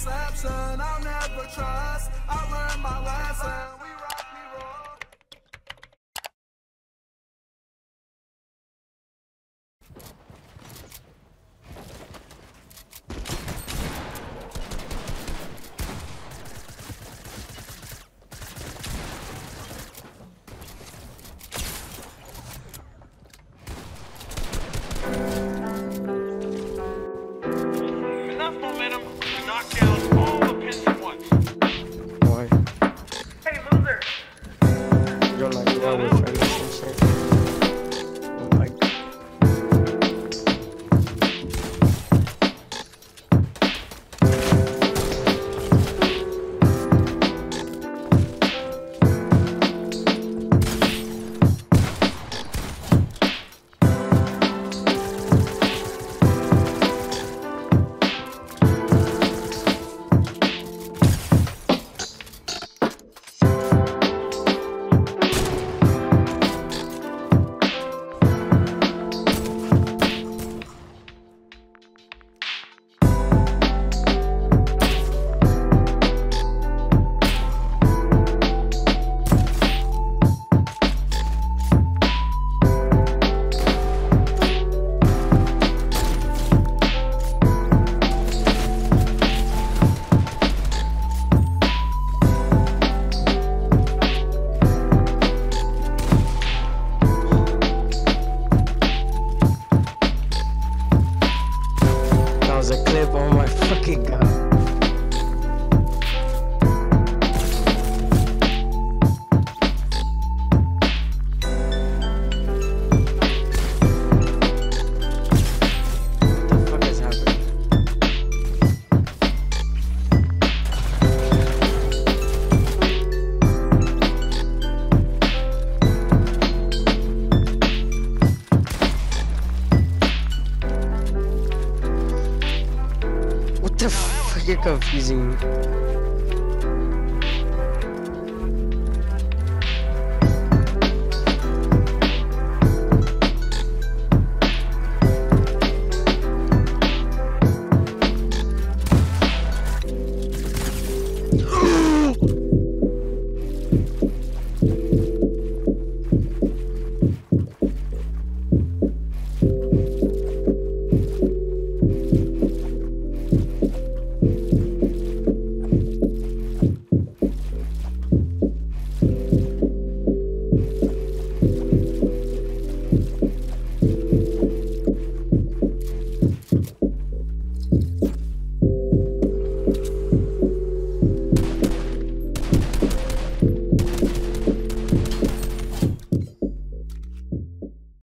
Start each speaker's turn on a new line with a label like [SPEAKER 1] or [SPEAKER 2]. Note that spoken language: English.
[SPEAKER 1] deception I'll never trust. I learned my lesson.
[SPEAKER 2] a clip on my fucking gun. you're confusing me.